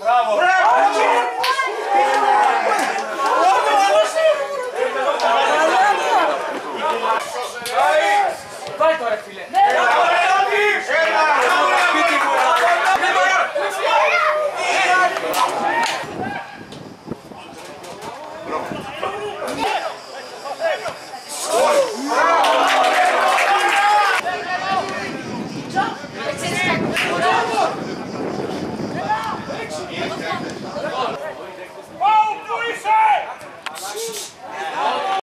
Bravo! Bravo! Bravo!